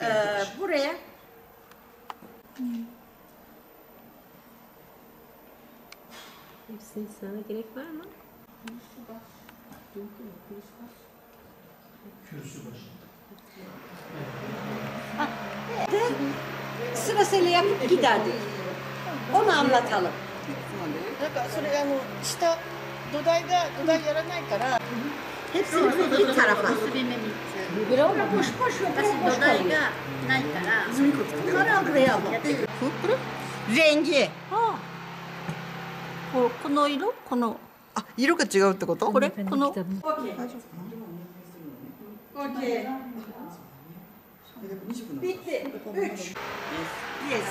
Ee, buraya Hepsini sana gerek var mı? sırasıyla yapıp giderdik. Onu anlatalım. なんかそれあの下土台が土台やらないから ヘプスビカラファ結び目三つグロムポシポシは私土台がないからカラグレアもレンゲこ,この色このあ色が違うってことこれこの OK Yes. Yes.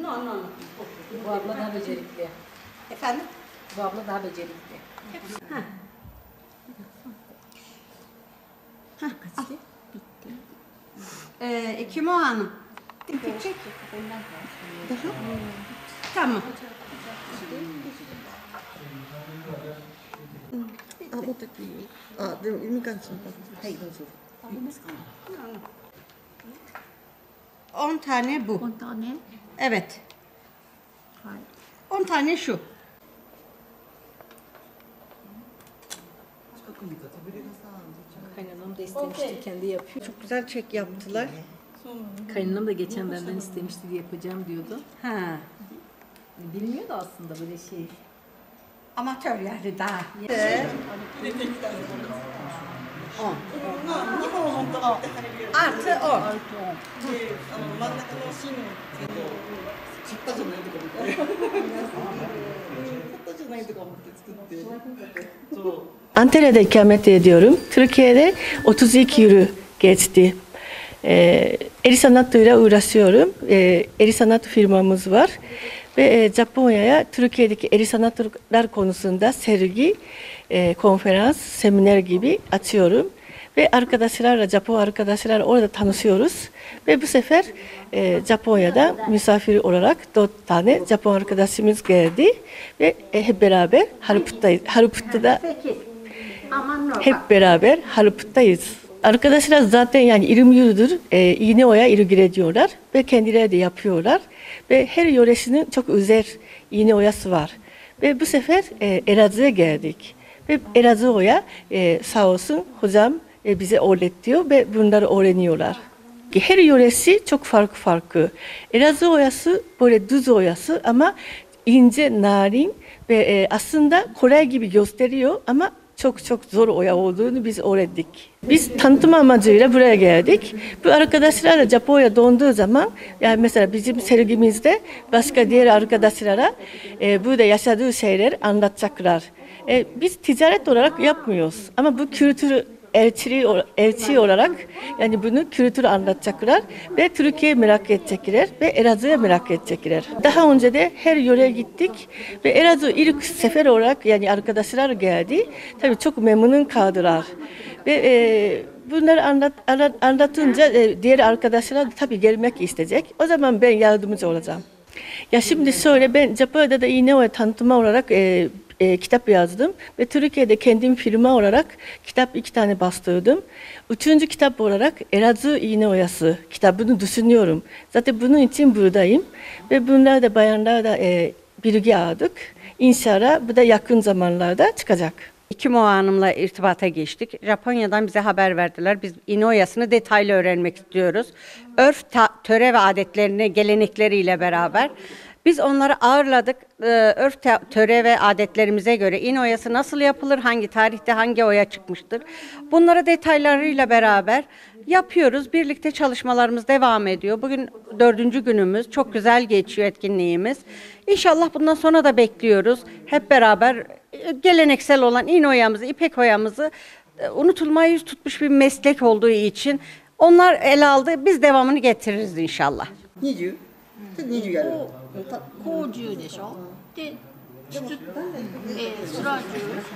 No, no, no. Bu abla daha becerikli. Efendim? Bu abla daha becerikli. Ha. Ha, bitti. Ee, Ekim o hanım. Çek. Tamam. Hı. あ、持ってっていい？あ、でもみかんちゃん。はい、どうぞ。 10 tane bu. 本当はね Evet. はい 10 tane şu. Kaynanam da istemişti kendi yapıyor. Çok güzel çek yaptılar. Kaynanam da geçen benden istemişti diye yapacağım diyordu. Ha. Bilmiyordu aslında böyle şey. Amatör yani daha. Artı on. Antalya'da ikamet ediyorum. Türkiye'de 32 yürü geçti. Ee, el sanatıyla uğraşıyorum. Ee, el sanat firmamız var. Ve e, Japonya'ya Türkiye'deki el sanatlar konusunda sergi, e, konferans, seminer gibi açıyorum. Ve arkadaşlarla, Japon arkadaşlar orada tanışıyoruz. Ve bu sefer e, Japonya'da misafir olarak dört tane Japon arkadaşımız geldi. Ve e, hep beraber Harput'tayız. Harput'ta no. hep beraber Halup'tayız. Arkadaşlar zaten yani 20 yıldır e, iğne oya ilgileniyorlar ve kendileri de yapıyorlar. Ve her yöresinin çok özel iğne oyası var. Ve bu sefer e, Elazığ'a geldik. Ve Elazığ oya e, sağ olsun hocam e, bize öğretiyor ve bunları öğreniyorlar. Her yöresi çok farklı farklı. Elazığ oyası böyle düz oyası ama ince, narin ve e, aslında kolay gibi gösteriyor ama çok çok zor oya olduğunu biz öğrendik. Biz tanıtım amacıyla buraya geldik. Bu arkadaşlarla Japonya donduğu zaman yani mesela bizim sergimizde başka diğer arkadaşlara e, burada yaşadığı şeyler anlatacaklar. E, biz ticaret olarak yapmıyoruz ama bu kültürü elçi, elçi olarak yani bunu kültürü anlatacaklar ve Türkiye'ye merak edecekler ve Elazığ'a merak edecekler. Daha önce de her yöre gittik ve Elazığ ilk sefer olarak yani arkadaşlar geldi. Tabii çok memnun kaldılar. Ve e, bunları anlat, anlat, anlatınca e, diğer arkadaşlar da tabii gelmek isteyecek. O zaman ben yardımcı olacağım. Ya şimdi şöyle ben Japonya'da da iğne ve tanıtıma olarak e, e, kitap yazdım ve Türkiye'de kendim firma olarak kitap iki tane bastırdım. Üçüncü kitap olarak Elazığ İğne Oyası kitabını düşünüyorum. Zaten bunun için buradayım ve bunlar da bayanlar da e, bilgi aldık. İnşallah bu da yakın zamanlarda çıkacak. Kimo Hanım'la irtibata geçtik. Japonya'dan bize haber verdiler. Biz İnoyasını detaylı öğrenmek istiyoruz. Örf, töre ve adetlerini, gelenekleriyle beraber. Biz onları ağırladık. Ee, Örf, töre ve adetlerimize göre İnoyası nasıl yapılır, hangi tarihte hangi oya çıkmıştır. Bunları detaylarıyla beraber yapıyoruz. Birlikte çalışmalarımız devam ediyor. Bugün dördüncü günümüz. Çok güzel geçiyor etkinliğimiz. İnşallah bundan sonra da bekliyoruz. Hep beraber e, geleneksel olan İnoyamızı, İpek oyamızı e, unutulmaya yüz tutmuş bir meslek olduğu için onlar el aldı. Biz devamını getiririz inşallah. 20? 20やる。甲重でしょで筒、えー、スラジュ